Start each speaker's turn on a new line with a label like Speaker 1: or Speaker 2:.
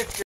Speaker 1: If